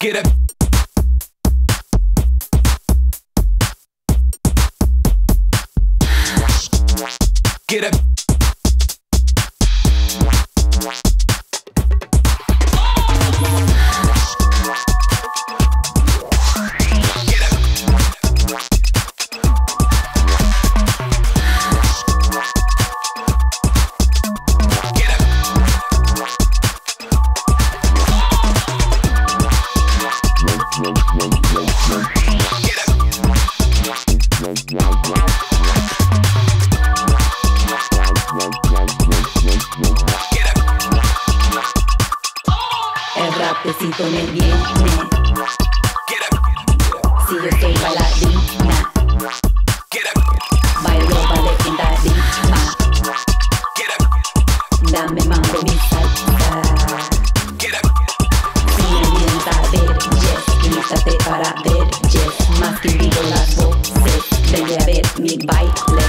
Get up. Get up. El rapecito me viene. Get up. Si yo soy baladina. Get up. Bailo baladina. Get up. Dame mango mi salsa. Get up. Si me vienes a ver, yes. Para ver, yes. Más que digo las voces. Ven a ver mi baile.